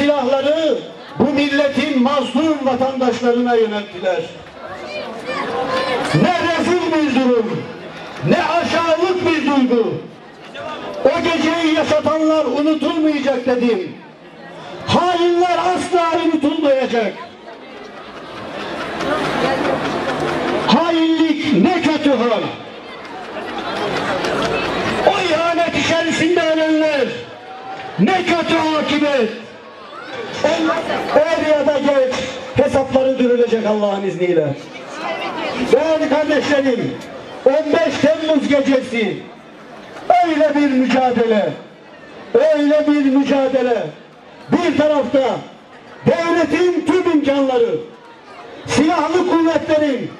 silahları bu milletin mazlum vatandaşlarına yönelttiler. Ne rezil bir durum, ne aşağılık bir duygu. O geceyi yaşatanlar unutulmayacak dedim. Hainler asla unutulmayacak. Hainlik ne kötü hal. O ihanet içerisinde ölenler ne kötü akibet. Er ya da geç hesapları dürülecek Allah'ın izniyle. Değerli kardeşlerim 15 Temmuz gecesi öyle bir mücadele öyle bir mücadele bir tarafta devletin tüm imkanları silahlı kuvvetlerin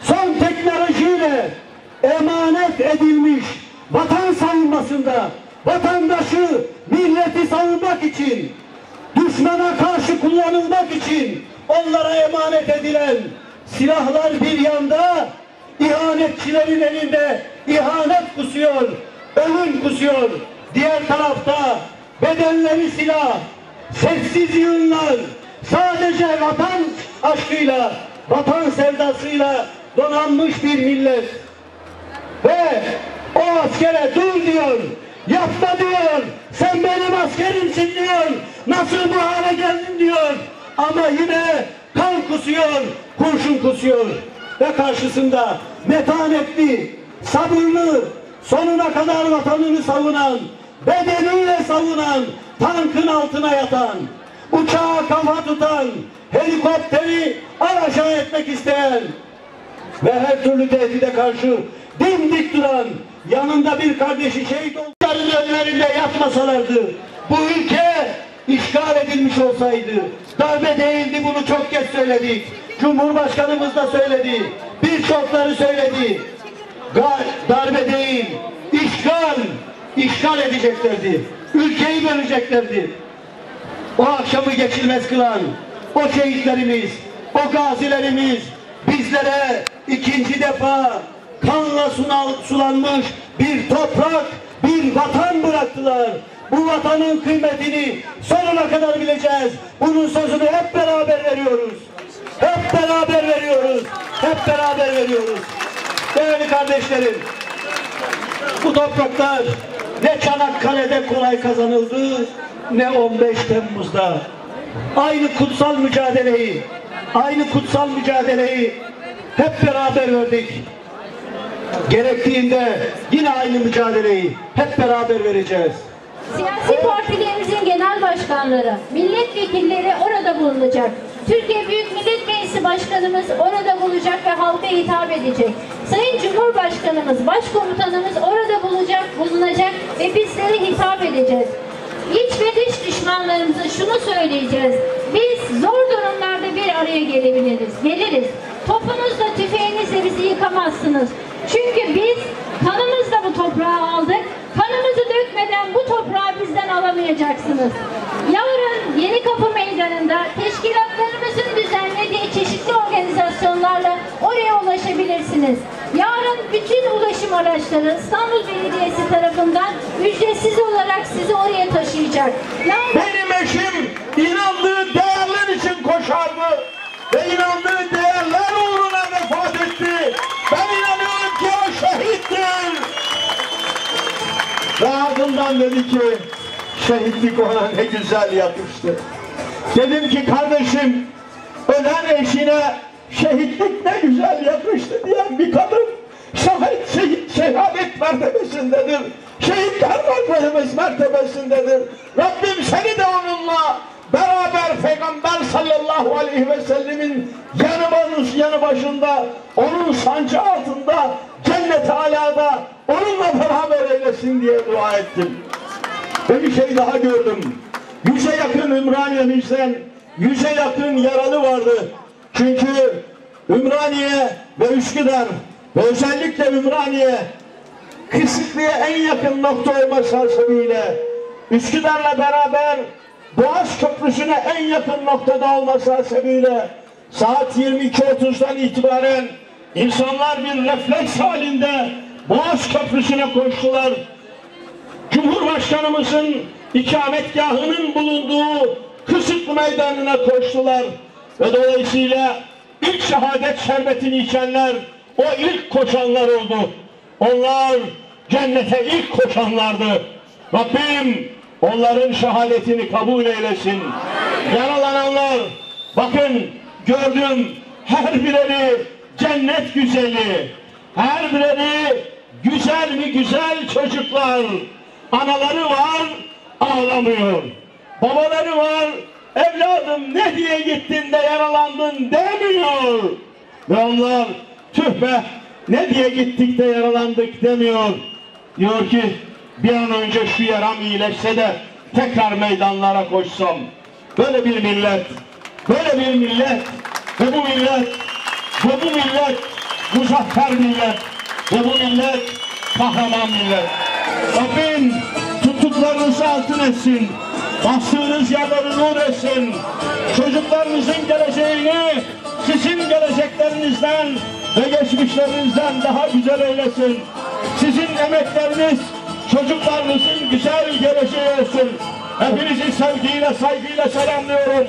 son teknolojiyle emanet edilmiş vatan savunmasında vatandaşı, milleti savunmak için düşmana karşı kullanılmak için onlara emanet edilen silahlar bir yanda ihanetçilerin elinde ihanet kusuyor, ölüm kusuyor. Diğer tarafta bedenleri silah, sessiz yığınlar, sadece vatan aşkıyla, vatan sevdasıyla donanmış bir millet. Ve o askere dur diyor, yapma diyor, sen benim askerimsin diyor, nasıl bu hale geldin diyor. Ama yine kan kusuyor, kurşun kusuyor. Ve karşısında metanetli, sabırlı, sonuna kadar vatanını savunan, bedeniyle savunan, tankın altına yatan, uçağa kafa tutan, helikopteri alaşağı etmek isteyen, ve her türlü tehdide karşı dimdik duran yanında bir kardeşi şehit olanların önlerinde yatmasalardı bu ülke işgal edilmiş olsaydı darbe değildi bunu çok kez söyledik. Cumhurbaşkanımız da söyledi birçokları söyledi. Darbe değil işgal işgal edeceklerdi ülkeyi böleceklerdi o akşamı geçilmez kılan o şehitlerimiz, o gazilerimiz bizlere ikinci defa kanla sunal, sulanmış bir toprak, bir vatan bıraktılar. Bu vatanın kıymetini sonuna kadar bileceğiz. Bunun sözünü hep beraber veriyoruz. Hep beraber veriyoruz. Hep beraber veriyoruz. Değerli kardeşlerim, bu topraklar ne Çanakkale'de kolay kazanıldı ne 15 Temmuz'da. Aynı kutsal mücadeleyi, aynı kutsal mücadeleyi hep beraber verdik. Gerektiğinde yine aynı mücadeleyi hep beraber vereceğiz. Siyasi partilerimizin genel başkanları, milletvekilleri orada bulunacak. Türkiye Büyük Millet Meclisi Başkanımız orada bulacak ve halka hitap edecek. Sayın Cumhurbaşkanımız, Başkomutanımız orada bulacak, bulunacak ve bizlere hitap edeceğiz. İç ve dış düşmanlarımıza şunu söyleyeceğiz. Biz zor durumlarda bir araya gelebiliriz, geliriz. Topunuzla, tüfeğinizle bizi yıkamazsınız. Çünkü biz kanımızla bu toprağı aldık. Kanımızı dökmeden bu toprağı bizden alamayacaksınız. Araçları İstanbul Belediyesi tarafından ücretsiz olarak sizi oraya taşıyacak. Yani Benim eşim inandığı değerler için koşardı ve inandığı değerler uğruna vefat etti. Ben inanıyorum ki o şehittir. Ve ardından dedi ki şehitlik ona ne güzel yakıştı. Dedim ki kardeşim ölen eşine şehitlik ne güzel yakıştı diyen bir kadın şahit şehit şehadet mertebesindedir. Şehitler mertebesi mertebesindedir. Rabbim seni de onunla beraber Peygamber sallallahu aleyhi ve sellemin yanı, baş- yanı başında, onun sancı altında, cennet alada onunla beraber eylesin diye dua ettim. Ve bir şey daha gördüm. Yüze yakın Ümraniye'mizden yüze yakın yaralı vardı. Çünkü Ümraniye ve Üsküdar ve özellikle Ümraniye Kısıklı'ya en yakın nokta olması hasebiyle Üsküdar'la beraber Boğaz Köprüsü'ne en yakın noktada olması hasebiyle saat 22.30'dan itibaren insanlar bir refleks halinde Boğaz Köprüsü'ne koştular. Cumhurbaşkanımızın ikametgahının bulunduğu Kısıklı Meydanı'na koştular. Ve dolayısıyla ilk şehadet şerbetini içenler o ilk koşanlar oldu. Onlar cennete ilk koşanlardı. Rabbim onların şehadetini kabul eylesin. Yaralananlar bakın gördüm her bireri cennet güzeli. Her bireri güzel mi güzel çocuklar. Anaları var ağlamıyor. Babaları var evladım ne diye gittin de yaralandın demiyor. Ve onlar tüh be ne diye gittik de yaralandık demiyor. Diyor ki bir an önce şu yaram iyileşse de tekrar meydanlara koşsam. Böyle bir millet, böyle bir millet ve bu millet ve bu millet muzaffer millet ve bu millet kahraman millet. Rabbim tuttuklarınızı altın etsin. Bastığınız yerleri nur etsin. Çocuklarınızın geleceğini sizin geleceklerinizden ve geçmişlerinizden daha güzel eylesin. Sizin emekleriniz çocuklarınızın güzel geleceği olsun. Hepinizi sevgiyle, saygıyla selamlıyorum.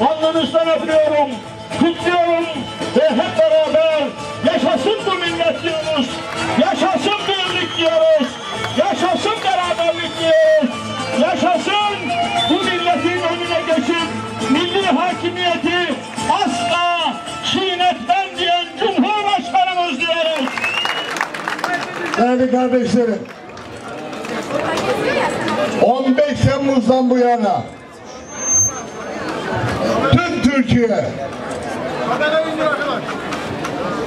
Alnınızdan öpüyorum, kutluyorum ve hep beraber yaşasın bu millet diyoruz. Yaşasın birlik diyoruz. Yaşasın beraberlik diyoruz. Yaşasın bu milletin önüne geçip milli hakimiyeti asla çiğnetmem Değerli kardeşlerim, 15 Temmuz'dan bu yana tüm Türkiye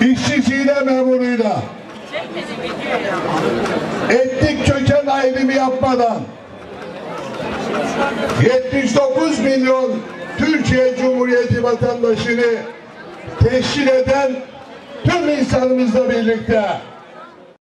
işçisiyle memuruyla etnik köken ayrımı yapmadan 79 milyon Türkiye Cumhuriyeti vatandaşını teşkil eden tüm insanımızla birlikte